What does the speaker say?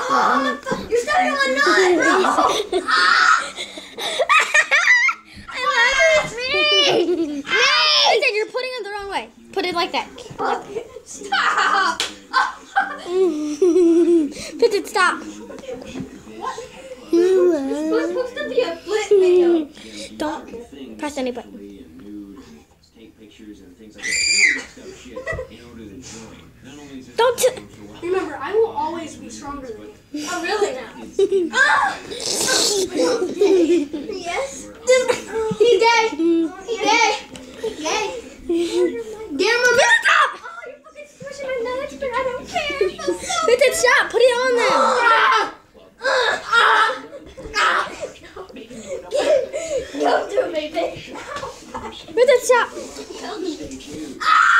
Oh, you're stepping on nuts. I love you. Me. Listen, you're putting it the wrong way. Put it like that. Stop. Put it stop. This was supposed to be a flip video. Don't press any button. nude, take pictures and things like that. Really messed up shit in order to join. Not only is this Don't t- for what Remember, I will always be stronger than you. Oh, really now? Ah! yes. He's gay. He's gay. Gay. Get him a minute. Stop. Oh, you're fucking squishing my nuts, but I don't care. It feels so it stop. Put it on them. Ah! Ah! Ah! Don't do it, baby. Put it stop. Ah!